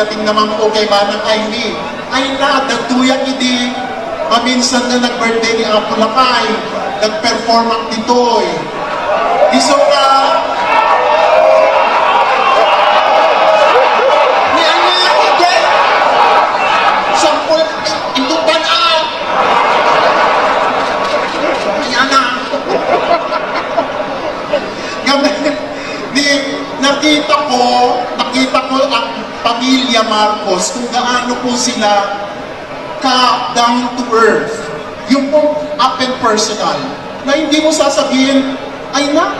Dating naman po kay Manang Ivy, ay na, nagtuyak idi, maminsan na nag-birthday ni Apo Lakay, nag-perform ang titoy. Iso ka, hindi, nakita ko, nakita ko ang pamilya Marcos kung gaano po sila ka down to earth. Yung po up and personal. Na hindi mo sasabihin, ay na,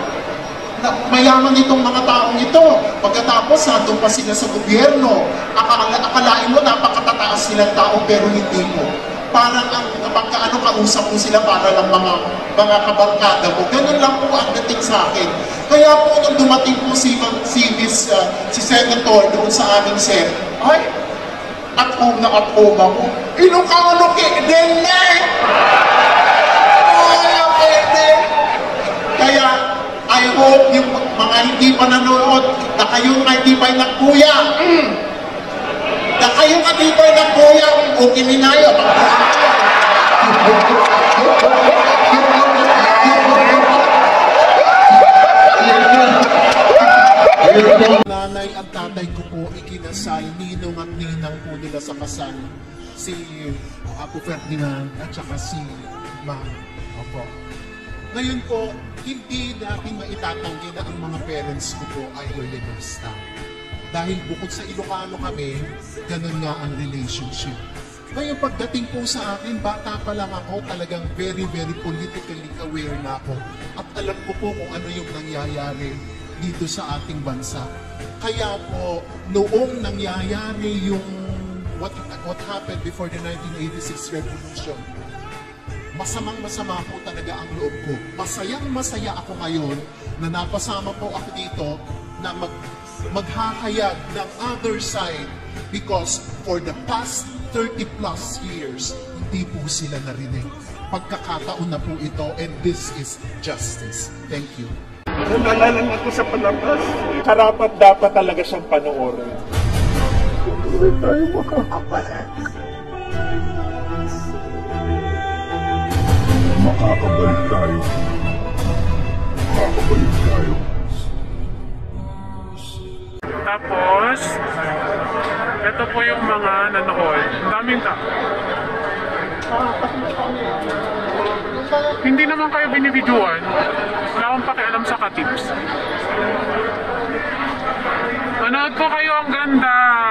na mayaman itong mga taong ito. Pagkatapos, nandun pa sila sa gobyerno. Akala, akalain mo, napakatataas silang tao, pero hindi mo. Parang ang kapag ano kausap mo sila para lang mga mga kabarkada mo. Ganun lang po ang dating sa akin. Kaya po nung dumating po si, si, Miss, uh, si Senator doon sa aming set, ay, at home na at home ako. Ilocano ki, din na eh! Ay, pwede! Kaya, I hope yung mga hindi pa nanonood, na kayong hindi pa nagkuya, mm, na kayong hindi pa nagkuya, okay minayo. Nanay at tatay ko po ikinasal, ninong at ninang po nila sa kasal. Si Apo Ferdinand at saka si Ma. Opo. Ngayon po, hindi natin maitatanggi na ang mga parents ko po ay loyalista. Dahil bukod sa Ilocano kami, ganun nga ang relationship. Ngayon pagdating po sa akin, bata pa lang ako, talagang very, very politically aware na ako. At alam ko po kung ano yung nangyayari dito sa ating bansa. Kaya po, noong nangyayari yung what, what happened before the 1986 revolution, masamang masama po talaga ang loob ko. Masayang masaya ako ngayon na napasama po ako dito na mag, maghahayag ng other side because for the past 30 plus years, hindi po sila narinig. Pagkakataon na po ito and this is justice. Thank you. Nalala lang ako sa palabas. Karapat dapat talaga siyang panoorin. Hindi tayo makakabalik. makakabalik tayo. Makakabalik tayo. Tapos, ito po yung mga nanood. Ang daming ta. Hindi naman kayo binibidyoan. Wala akong katips. Manood po kayo, ang ganda!